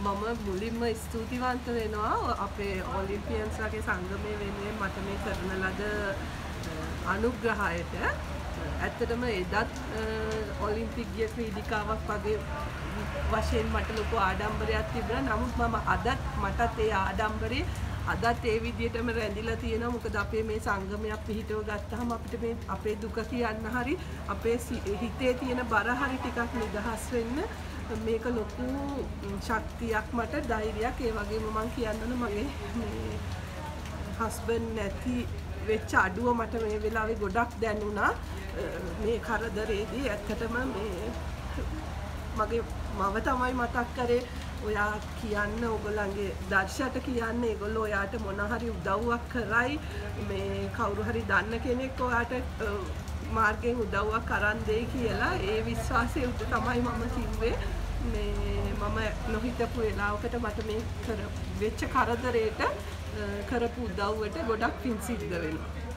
මම මුලින්ම ස්තුතිවන්ත වෙනවා අපේ ඔලිම්පියන්ස්ලගේ සංගමය වෙනුවෙන් මට මේ කරන ලද අනුග්‍රහයට ඇත්තටම එදත් ඔලිම්පික් ගිය ක්‍රීඩිකාවක් වගේ වශයෙන් මට ලොකු ආඩම්බරයක් තිබුණා. නමුත් මම අදත් මටත් ඒ ආඩම්බරේ අදත් ඒ විදිහටම රැඳිලා තියෙනවා. මොකද අපේ මේ සංගමයක් පිහිටව ගත්තාම අපිට මේ අපේ දුක කියන්න හරි අපේ හිතේ තියෙන බර හරි ටිකක් නිදහස් වෙන්න මේක ලොකු ශක්තියක් මට ධෛර්යයක්. ඒ වගේම මම කියන්න ඕන මගේ මේ හස්බන්ඩ් නැති වෙච්ච අඩුව මට මේ වෙලාවේ ගොඩක් දැනුණා. මේ කරදරේදී ඇත්තටම මේ මගේ මව තමයි මතක් කරේ. ඔයා කියන්න ඔගොල්ලන්ගේ දර්ශයට කියන්න ඒගොල්ලෝ ඔයාට මොන හරි උදව්වක් කරයි. මේ කවුරු හරි දන්න කෙනෙක් ඔයාට මාර්ගයෙන් උදව්වක් අරන් දෙයි කියලා ඒ විශ්වාසය උඩ තමයි මම කිව්වේ. මේ මම නොහිතපු වෙලාවකට මට මේ කර වෙච්ච කරදරේට කරපු උදව්වට ගොඩක් පින් සිද්ධ වෙනවා.